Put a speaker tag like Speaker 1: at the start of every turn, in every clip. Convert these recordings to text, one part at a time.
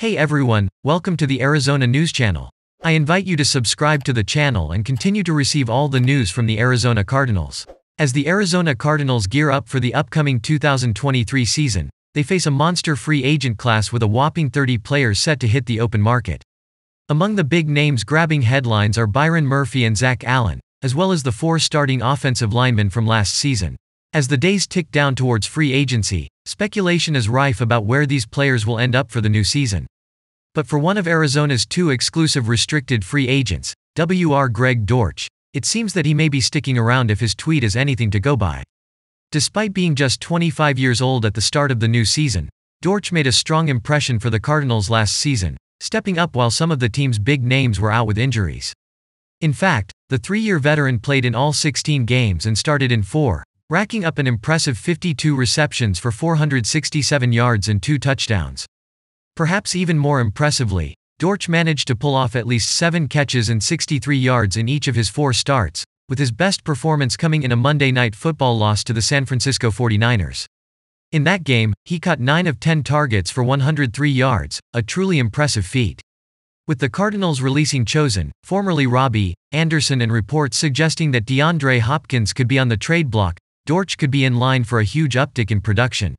Speaker 1: Hey everyone, welcome to the Arizona News Channel. I invite you to subscribe to the channel and continue to receive all the news from the Arizona Cardinals. As the Arizona Cardinals gear up for the upcoming 2023 season, they face a monster free agent class with a whopping 30 players set to hit the open market. Among the big names grabbing headlines are Byron Murphy and Zach Allen, as well as the four starting offensive linemen from last season. As the days tick down towards free agency, speculation is rife about where these players will end up for the new season. But for one of Arizona's two exclusive restricted free agents, WR Greg Dortch, it seems that he may be sticking around if his tweet is anything to go by. Despite being just 25 years old at the start of the new season, Dortch made a strong impression for the Cardinals last season, stepping up while some of the team's big names were out with injuries. In fact, the three year veteran played in all 16 games and started in four, racking up an impressive 52 receptions for 467 yards and two touchdowns. Perhaps even more impressively, Dortch managed to pull off at least seven catches and 63 yards in each of his four starts, with his best performance coming in a Monday night football loss to the San Francisco 49ers. In that game, he caught 9 of 10 targets for 103 yards, a truly impressive feat. With the Cardinals releasing Chosen, formerly Robbie, Anderson and reports suggesting that DeAndre Hopkins could be on the trade block, Dortch could be in line for a huge uptick in production.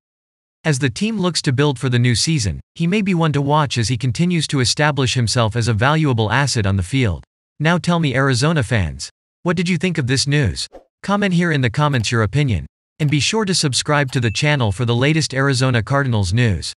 Speaker 1: As the team looks to build for the new season, he may be one to watch as he continues to establish himself as a valuable asset on the field. Now tell me Arizona fans, what did you think of this news? Comment here in the comments your opinion. And be sure to subscribe to the channel for the latest Arizona Cardinals news.